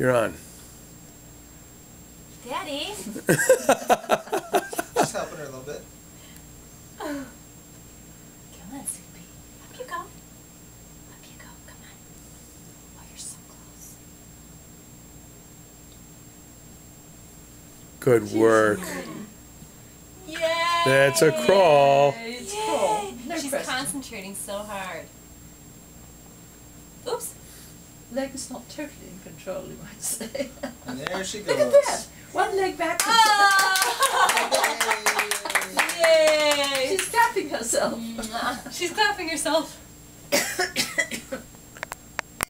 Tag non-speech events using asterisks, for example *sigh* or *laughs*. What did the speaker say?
You're on. Daddy. *laughs* Just helping her a little bit. Come on, Soupy. Up you go. Up you go. Come on. Oh, you're so close. Good work. Yay! That's a crawl. It's Yay! cool. She's concentrating so hard. Oops. Leg is not totally in control, you might say. And there she *laughs* goes. Look goes. at that. One leg back. Ah! *laughs* Yay! She's clapping herself. Mm, ah. She's clapping herself. *coughs* *coughs* *coughs*